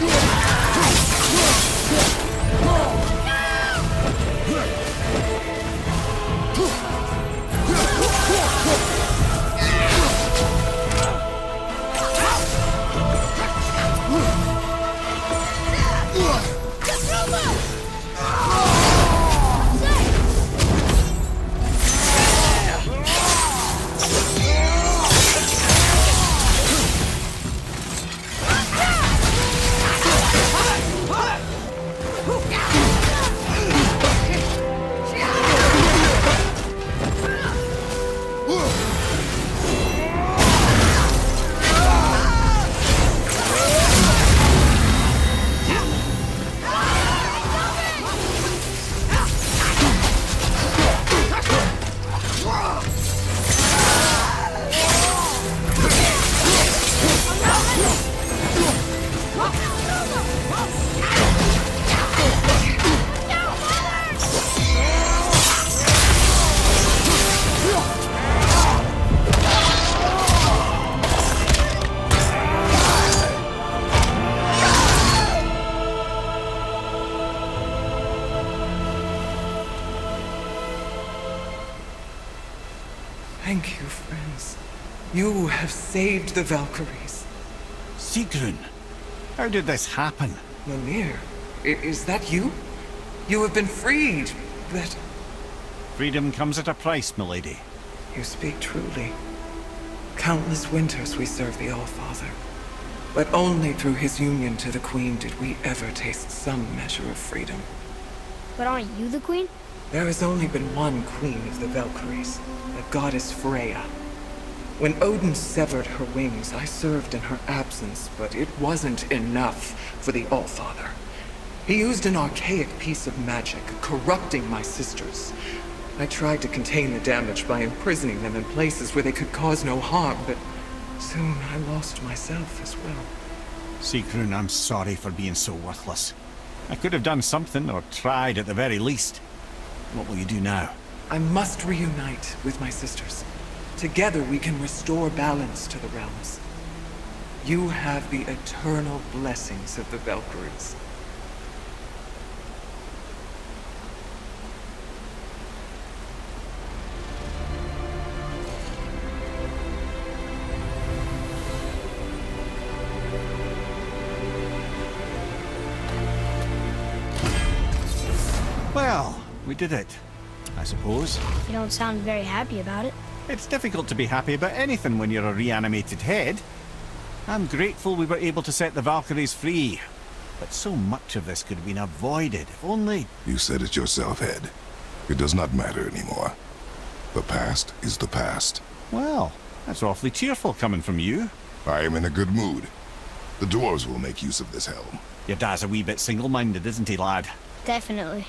Yeah. Friends. You have saved the Valkyries. Sigrun, how did this happen? Mimir, is that you? You have been freed, but Freedom comes at a price, milady. you speak truly. Countless winters we serve the Allfather. But only through his union to the Queen did we ever taste some measure of freedom. But aren't you the queen? There has only been one queen of the Valkyries, the goddess Freya. When Odin severed her wings, I served in her absence, but it wasn't enough for the Allfather. He used an archaic piece of magic, corrupting my sisters. I tried to contain the damage by imprisoning them in places where they could cause no harm, but soon I lost myself as well. Sigrun, I'm sorry for being so worthless. I could have done something, or tried at the very least. What will you do now? I must reunite with my sisters. Together we can restore balance to the realms. You have the eternal blessings of the Valkyries. We did it. I suppose. You don't sound very happy about it. It's difficult to be happy about anything when you're a reanimated head. I'm grateful we were able to set the Valkyries free. But so much of this could have been avoided, if only... You said it yourself, Head. It does not matter anymore. The past is the past. Well, that's awfully cheerful coming from you. I am in a good mood. The dwarves will make use of this helm. Your dad's a wee bit single-minded, isn't he, lad? Definitely.